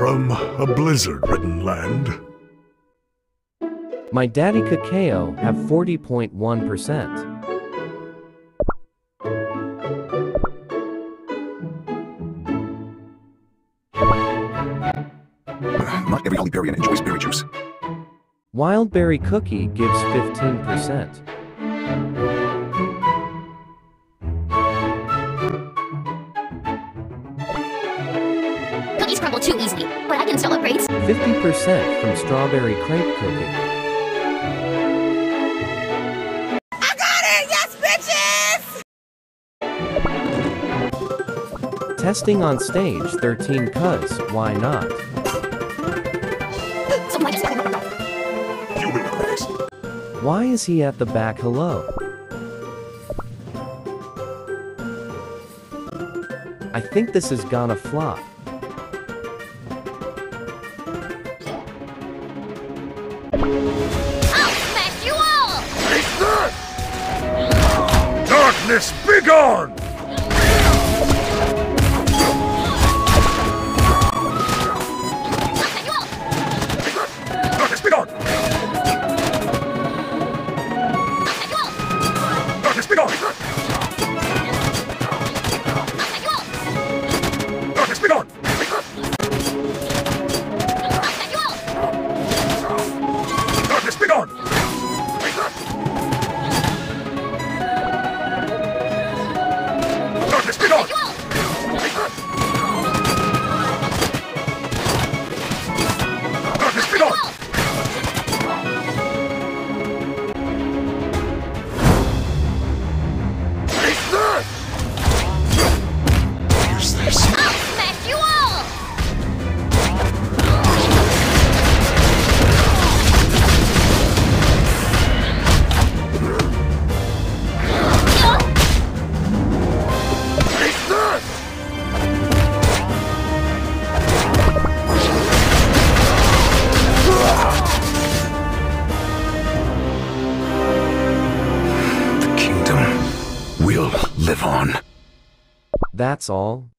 from a blizzard-ridden land. My daddy Cacao have 40.1%. Not every Hollyberrian enjoys berry juice. Wild Berry Cookie gives 15%. Cookies crumble too easily, but I can still upgrades. 50% from Strawberry Crepe Cookie. I got it! Yes, bitches! Testing on stage 13 cuz, why not? So why does You will regret this. Why is he at the back hello? I think this is gonna flop. Darkness, begone! Live on. That's all.